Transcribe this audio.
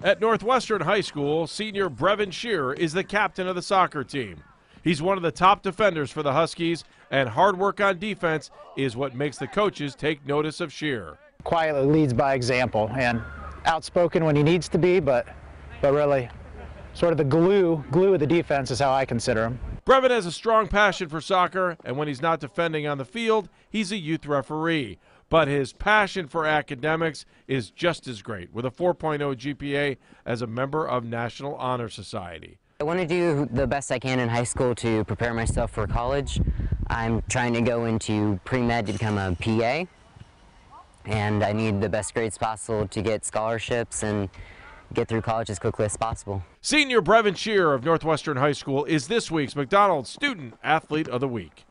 At Northwestern High School, senior Brevin Shearer is the captain of the soccer team. He's one of the top defenders for the Huskies, and hard work on defense is what makes the coaches take notice of Shearer. Quietly leads by example and outspoken when he needs to be, but but really sort of the glue glue of the defense is how I consider him. Brevin has a strong passion for soccer, and when he's not defending on the field, he's a youth referee. But his passion for academics is just as great, with a 4.0 GPA as a member of National Honor Society. I want to do the best I can in high school to prepare myself for college. I'm trying to go into pre-med to become a PA, and I need the best grades possible to get scholarships and get through college as quickly as possible. Senior Brevin Shearer of Northwestern High School is this week's McDonald's Student Athlete of the Week.